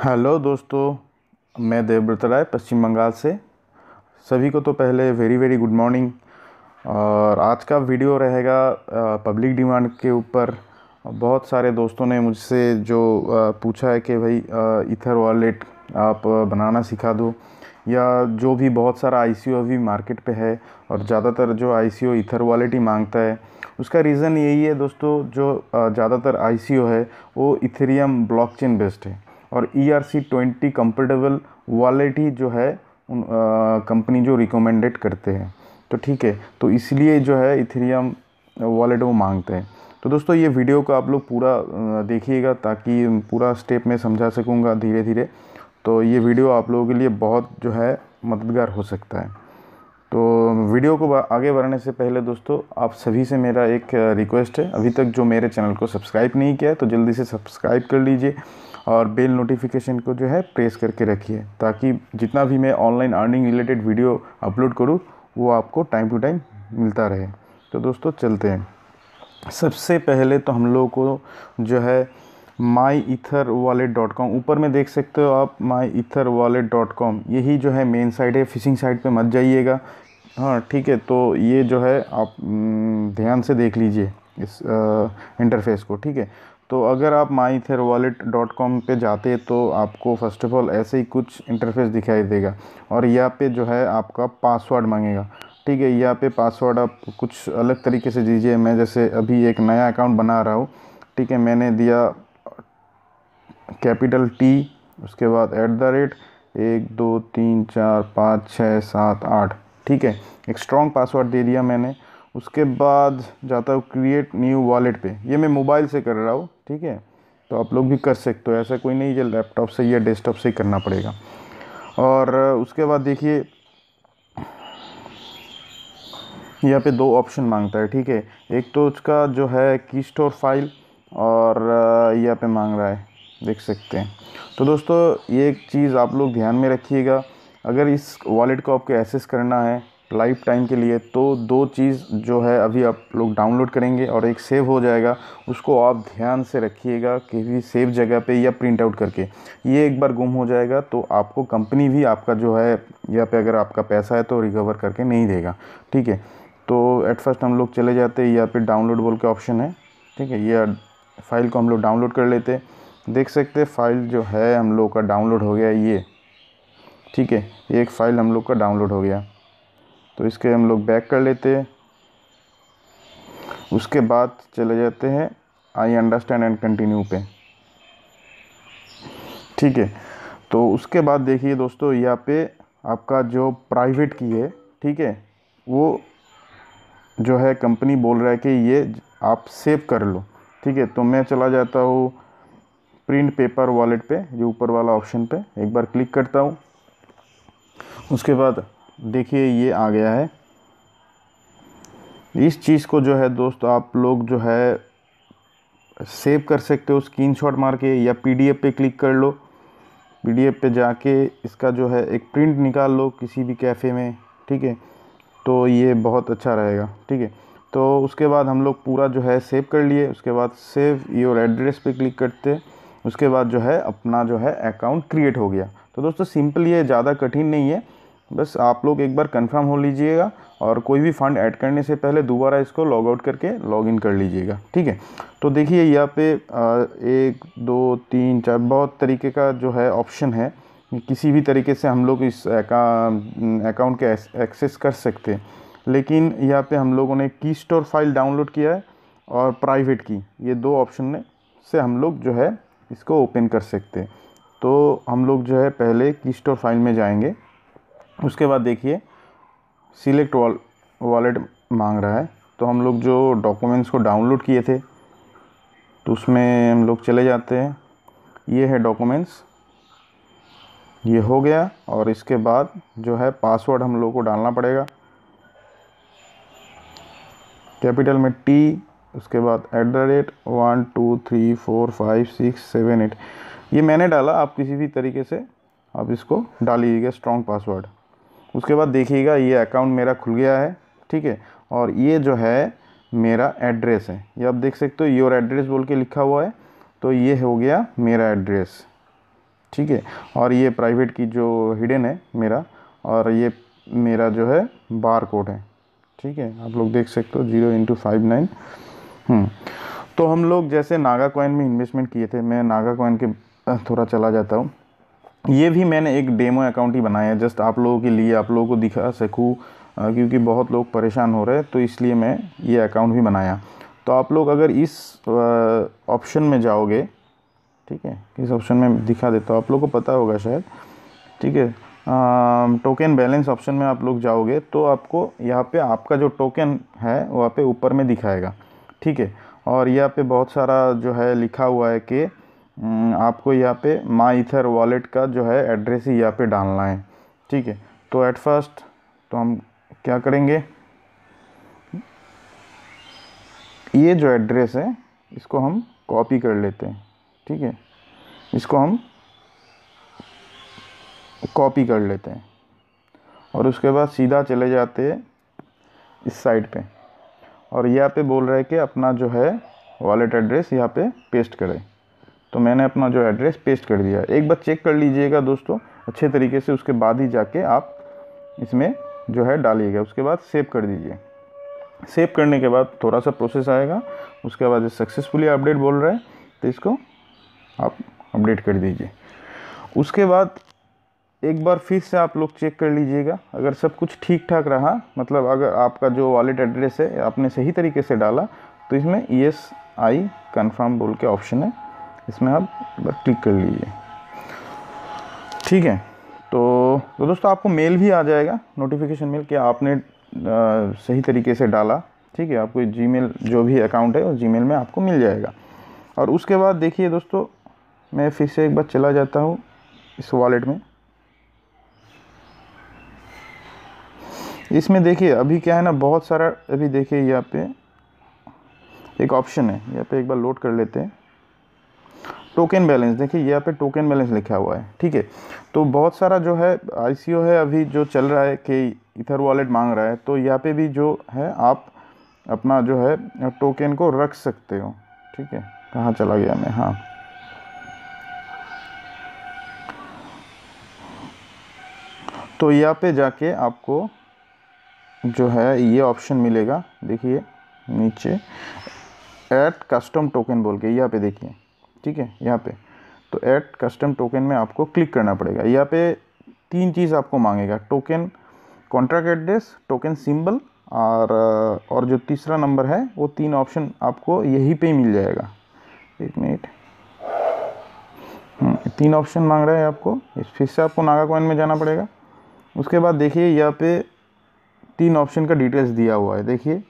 Hello दोस्तों, मैं देवव्रत राय, पश्चिम बंगाल से। सभी को तो पहले वेरी वेरी गुड मॉर्निंग और आज का वीडियो रहेगा पब्लिक डिमांड के ऊपर। बहुत सारे दोस्तों ने मुझसे जो पूछा है कि भाई इथर वॉलेट आप बनाना सिखा दो। या जो भी बहुत सारा आईसीओ अभी मार्केट पे है, और ज़्यादातर जो आई इथर वॉलेट ही माँगता है। उसका रीज़न यही है दोस्तों, जो ज़्यादातर आई है, वो इथेरियम ब्लॉकचेन बेस्ड है। और E R C twenty comfortable wallet ही जो है, उन कंपनी जो रिकमेंडेड करते हैं। तो ठीक है तो इसलिए जो है इथेरियम वॉलेट वो मांगते हैं। तो दोस्तों, ये वीडियो को आप लोग पूरा देखिएगा ताकि पूरा स्टेप में समझा सकूँगा धीरे धीरे तो ये वीडियो आप लोगों के लिए बहुत जो है, मददगार हो सकता है। तो वीडियो को आगे बढ़ने से पहले दोस्तों, आप सभी से मेरा एक रिक्वेस्ट है। अभी तक जो मेरे चैनल को सब्सक्राइब नहीं किया है तो जल्दी से सब्सक्राइब कर लीजिए। और बेल नोटिफिकेशन को जो है प्रेस करके रखिए, ताकि जितना भी मैं online earning related video upload करूँ, वो आपको टाइम टू टाइम मिलता रहे। तो दोस्तों, चलते हैं। सबसे पहले तो हम लोग को जो है my ether wallet dot com ऊपर में देख सकते हो आप my ether wallet dot com यही जो है मेन साइट है फिशिंग साइट पे मत जाइएगा। हाँ ठीक है तो ये जो है आप ध्यान से देख लीजिए इस इंटरफेस को, ठीक है। तो अगर आप माई थेर वॉलेट डॉट कॉम पर जाते तो आपको फ़र्स्ट ऑफ़ ऑल ऐसे ही कुछ इंटरफेस दिखाई देगा और यहाँ पे जो है आपका पासवर्ड मांगेगा। ठीक है, यहाँ पे पासवर्ड आप कुछ अलग तरीके से दीजिए। मैं जैसे अभी एक नया अकाउंट बना रहा हूँ। ठीक है, मैंने दिया कैपिटल टी उसके बाद ऐट द रेट एक, दो, तीन, चार, पाँच, छः, सात, आठ। ठीक है, एक स्ट्रॉन्ग पासवर्ड दे दिया मैंने। उसके बाद जाता हूँ क्रिएट न्यू वॉलेट पे। ये मैं मोबाइल से कर रहा हूँ, ठीक है? तो आप लोग भी कर सकते हो, ऐसा कोई नहीं है लैपटॉप से या डेस्कटॉप से ही करना पड़ेगा। और उसके बाद देखिए, यहाँ पे दो ऑप्शन माँगता है, ठीक है? एक तो उसका जो है की स्टोर फ़ाइल और यहाँ पे मांग रहा है, देख सकते हैं। तो दोस्तों, ये एक चीज़ आप लोग ध्यान में रखिएगा। अगर इस वॉलेट को आपको एसेस करना है लाइफ टाइम के लिए तो दो चीज़ जो है अभी आप लोग डाउनलोड करेंगे और एक सेव हो जाएगा, उसको आप ध्यान से रखिएगा किसी सेव जगह पे या प्रिंट आउट करके। ये एक बार गुम हो जाएगा तो आपको कंपनी भी आपका जो है या पे अगर आपका पैसा है तो रिकवर करके नहीं देगा। ठीक है? तो एट फ़र्स्ट हम लोग चले जाते यहाँ पे डाउनलोड बोल के ऑप्शन है। ठीक है? ये फ़ाइल को हम लोग डाउनलोड कर लेते। देख सकते फ़ाइल जो है हम लोग का डाउनलोड हो गया ये। ठीक है? एक फ़ाइल हम लोग का डाउनलोड हो गया। तो इसके हम लोग बैक कर लेते हैं। उसके बाद चले जाते हैं। आई अंडरस्टैंड एंड कंटिन्यू पे। ठीक है। तो उसके बाद देखिए दोस्तों, यहाँ पे आपका जो प्राइवेट की है, ठीक है, वो जो है कंपनी बोल रहा है कि ये आप सेव कर लो। ठीक है तो मैं चला जाता हूँ प्रिंट पेपर वॉलेट पे जो ऊपर वाला ऑप्शन पे। एक बार क्लिक करता हूँ। उसके बाद देखिए, ये आ गया है। इस चीज़ को जो है दोस्त, आप लोग जो है सेव कर सकते हो, स्क्रीनशॉट मार के या पीडीएफ पे क्लिक कर लो। पीडीएफ पे जाके इसका जो है एक प्रिंट निकाल लो किसी भी कैफ़े में, ठीक है? तो ये बहुत अच्छा रहेगा, ठीक है? तो उसके बाद हम लोग पूरा जो है सेव कर लिए। उसके बाद सेव योर एड्रेस पे क्लिक करते। उसके बाद जो है अपना जो है अकाउंट क्रिएट हो गया। तो दोस्तों, सिंपल ये, ज़्यादा कठिन नहीं है। बस आप लोग एक बार कंफर्म हो लीजिएगा और कोई भी फंड ऐड करने से पहले दोबारा इसको लॉग आउट करके लॉग इन कर लीजिएगा, ठीक है? तो देखिए यहाँ पे एक, दो, तीन, चार, बहुत तरीके का जो है ऑप्शन है। किसी भी तरीके से हम लोग इस अकाउंट के एक्सेस कर सकते हैं। लेकिन यहाँ पे हम लोगों ने की स्टोर फ़ाइल डाउनलोड किया है और प्राइवेट की ये दो ऑप्शन से हम लोग जो है इसको ओपन कर सकते हैं। तो हम लोग जो है पहले की स्टोर फ़ाइल में जाएँगे। उसके बाद देखिए सिलेक्ट वॉल वॉलेट मांग रहा है। तो हम लोग जो डॉक्यूमेंट्स को डाउनलोड किए थे तो उसमें हम लोग चले जाते हैं। ये है डॉक्यूमेंट्स ये हो गया और इसके बाद जो है पासवर्ड हम लोग को डालना पड़ेगा। कैपिटल में टी उसके बाद at the rate one two three four five six seven eight ये मैंने डाला, आप किसी भी तरीके से आप इसको डालिएगा स्ट्रॉन्ग पासवर्ड उसके बाद देखिएगा, ये अकाउंट मेरा खुल गया है, ठीक है? और ये जो है, मेरा एड्रेस है। ये आप देख सकते हो योर एड्रेस बोल के लिखा हुआ है तो ये हो गया मेरा एड्रेस ठीक है? और ये प्राइवेट की जो हिडन है, मेरा, और ये मेरा जो है बार कोड है, ठीक है? आप लोग देख सकते हो ज़ीरो इंटू फाइव नाइन तो हम लोग जैसे नागा कॉइन में इन्वेस्टमेंट किए थे, मैं नागा कॉइन के थोड़ा चला जाता हूँ। ये भी मैंने एक डेमो अकाउंट ही बनाया जस्ट आप लोगों के लिए, आप लोगों को दिखा सकूँ क्योंकि बहुत लोग परेशान हो रहे हैं तो इसलिए मैं ये अकाउंट भी बनाया। तो आप लोग अगर इस ऑप्शन में जाओगे, ठीक है, इस ऑप्शन में दिखा देता हूँ, आप लोग को पता होगा शायद, ठीक है टोकन बैलेंस ऑप्शन में आप लोग जाओगे तो आपको यहाँ पे आपका जो टोकन है वहाँ पे ऊपर में दिखाएगा, ठीक है, और यहाँ पे बहुत सारा जो है लिखा हुआ है कि आपको यहाँ पे माई इथर वॉलेट का जो है एड्रेस ही यहाँ पे डालना है। ठीक है? तो एट फ़र्स्ट तो हम क्या करेंगे? ये जो एड्रेस है, इसको हम कॉपी कर लेते हैं। ठीक है? इसको हम कॉपी कर लेते हैं। और उसके बाद सीधा चले जाते हैं इस साइड पे। और यहाँ पे बोल रहे हैं कि अपना जो है वॉलेट एड्रेस यहाँ पे पेस्ट करें। तो मैंने अपना जो एड्रेस पेस्ट कर दिया। एक बार चेक कर लीजिएगा दोस्तों, अच्छे तरीके से उसके बाद ही जाके आप इसमें जो है डालिएगा। उसके बाद सेव कर दीजिए। सेव करने के बाद थोड़ा सा प्रोसेस आएगा। उसके बाद सक्सेसफुली अपडेट बोल रहा है तो इसको आप अपडेट कर दीजिए। उसके बाद एक बार फिर से आप लोग चेक कर लीजिएगा। अगर सब कुछ ठीक ठाक रहा मतलब अगर आपका जो वॉलेट एड्रेस है, आपने सही तरीके से डाला तो इसमें ई एस आई कन्फर्म बोल के ऑप्शन है। इसमें आप क्लिक कर लीजिए। ठीक है? तो तो दोस्तों आपको मेल भी आ जाएगा नोटिफिकेशन मेल कि आपने आ, सही तरीके से डाला। ठीक है? आपको जीमेल जो भी अकाउंट है उस जीमेल में आपको मिल जाएगा। और उसके बाद देखिए दोस्तों मैं फिर से एक बार चला जाता हूँ इस वॉलेट में। इसमें देखिए अभी क्या है ना बहुत सारा अभी देखिए यहाँ पे एक ऑप्शन है। यहाँ पे एक बार लोड कर लेते हैं। टोकन बैलेंस, देखिए यहाँ पे टोकन बैलेंस लिखा हुआ है, ठीक है? तो बहुत सारा जो है आईसीओ है अभी जो चल रहा है कि इधर वॉलेट मांग रहा है तो यहाँ पे भी जो है आप अपना जो है, टोकन को रख सकते हो, ठीक है? कहाँ चला गया मैं? हाँ। तो यहाँ पे जाके आपको जो है ये ऑप्शन मिलेगा, देखिए, नीचे एट कस्टम टोकन बोल के, यहाँ पे देखिए। ठीक है यहाँ पे। तो ऐड कस्टम टोकन में आपको क्लिक करना पड़ेगा। यहाँ पे तीन चीज़ आपको मांगेगा। Token contract address token symbol और और जो तीसरा नंबर है वो तीन ऑप्शन आपको यहीं पे ही मिल जाएगा। एक मिनट हम्म, तीन ऑप्शन मांग रहा है आपको। फिर से आपको नागा कॉइन में जाना पड़ेगा। उसके बाद देखिए यहाँ पे तीन ऑप्शन का डिटेल्स दिया हुआ है। देखिए।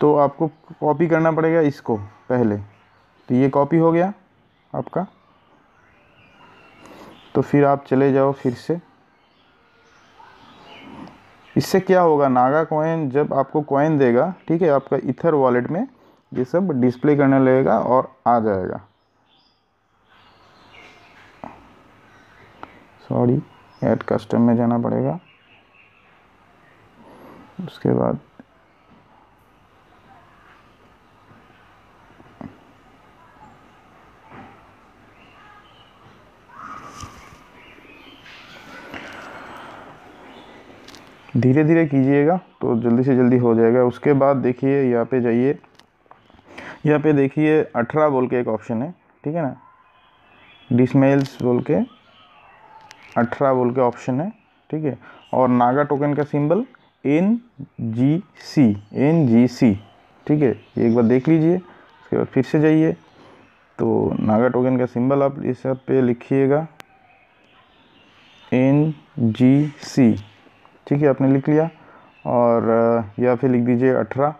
तो आपको कॉपी करना पड़ेगा इसको पहले। तो ये कॉपी हो गया आपका। तो फिर आप चले जाओ फिर से। इससे क्या होगा, नागा कॉइन जब आपको कॉइन देगा, ठीक है, आपका इथर वॉलेट में ये सब डिस्प्ले करने लगेगा और आ जाएगा। सॉरी ऐड कस्टम में जाना पड़ेगा। उसके बाद धीरे धीरे कीजिएगा तो जल्दी से जल्दी हो जाएगा। उसके बाद देखिए, यहाँ पे जाइए। यहाँ पे देखिए, अठारह बोल के एक ऑप्शन है, ठीक है ना? डिसमेल्स बोल के अठारह बोल के ऑप्शन है, ठीक है? और नागा टोकन का symbol N G C, N G C, ठीक है? एक बार देख लीजिए, उसके बाद फिर से जाइए। तो नागा टोकन का सिंबल आप इस पे लिखिएगा, एन जी सी। ठीक है, आपने लिख लिया। और या फिर लिख दीजिए अठारह।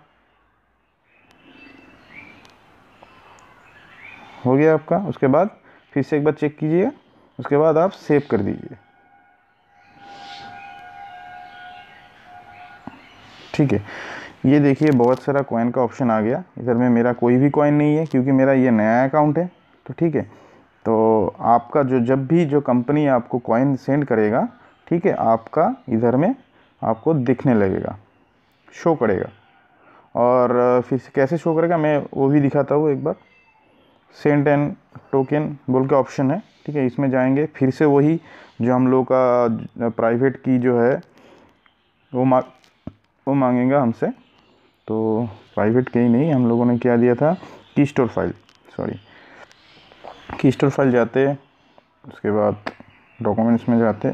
हो गया आपका, उसके बाद फिर से एक बार चेक कीजिए, उसके बाद आप सेव कर दीजिए। ठीक है, ये देखिए बहुत सारा कॉइन का ऑप्शन आ गया। इधर में मेरा कोई भी कॉइन नहीं है, क्योंकि मेरा ये नया अकाउंट है तो ठीक है। तो आपका जो, जब भी जो कंपनी आपको कॉइन सेंड करेगा ठीक है, आपका इधर में आपको दिखने लगेगा शो करेगा और फिर से कैसे शो करेगा, मैं वो भी दिखाता हूँ एक बार। सेंट एंड टोकन बोल के ऑप्शन है, ठीक है, इसमें जाएँगे। फिर से वही जो हम लोग का प्राइवेट की जो है, वो मांग वो मांगेगा हमसे। तो प्राइवेट की ही नहीं, हम लोगों ने क्या दिया था? Key store file sorry key store file जाते, उसके बाद डॉक्यूमेंट्स में जाते।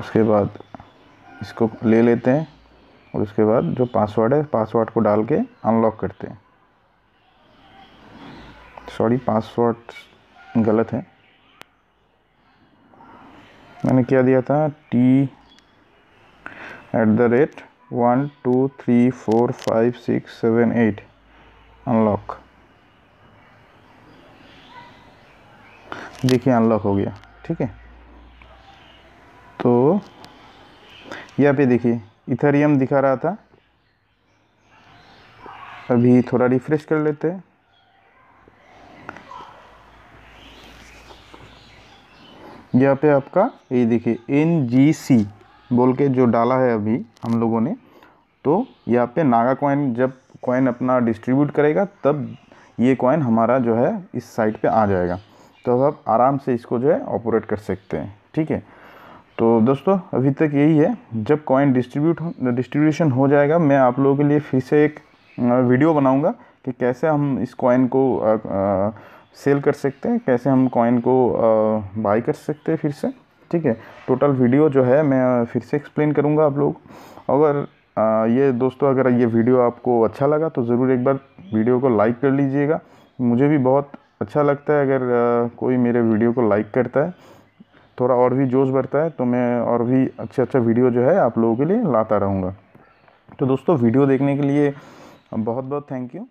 उसके बाद इसको ले लेते हैं और उसके बाद जो पासवर्ड है पासवर्ड को डाल के अनलॉक करते हैं। सॉरी पासवर्ड गलत है। मैंने क्या दिया था? T at the rate one two three four five six seven eight unlock देखिए अनलॉक हो गया। ठीक है? तो यहाँ पे देखिए, इथेरियम दिखा रहा था। अभी थोड़ा रिफ्रेश कर लेते हैं। यहाँ पे आपका, ये देखिए एन जी सी बोल के जो डाला है अभी हम लोगों ने तो यहाँ पे नागा कॉइन जब कॉइन अपना डिस्ट्रीब्यूट करेगा, तब ये कॉइन हमारा जो है, इस साइट पे आ जाएगा। तो अब आप आराम से इसको जो है ऑपरेट कर सकते हैं, ठीक है? तो दोस्तों अभी तक यही है। जब कॉइन डिस्ट्रीब्यूट डिस्ट्रीब्यूशन हो जाएगा मैं आप लोगों के लिए फिर से एक वीडियो बनाऊँगा कि कैसे हम इस कॉइन को आ, आ, सेल कर सकते हैं कैसे हम कॉइन को बाई कर सकते हैं फिर से। ठीक है? टोटल वीडियो जो है मैं फिर से एक्सप्लेन करूँगा आप लोग। अगर आ, ये दोस्तों अगर ये वीडियो आपको अच्छा लगा तो ज़रूर एक बार वीडियो को लाइक कर लीजिएगा। मुझे भी बहुत अच्छा लगता है अगर आ, कोई मेरे वीडियो को लाइक करता है। थोड़ा और भी जोश बढ़ता है तो मैं और भी अच्छा अच्छा वीडियो जो है आप लोगों के लिए लाता रहूँगा। तो दोस्तों, वीडियो देखने के लिए बहुत बहुत थैंक यू।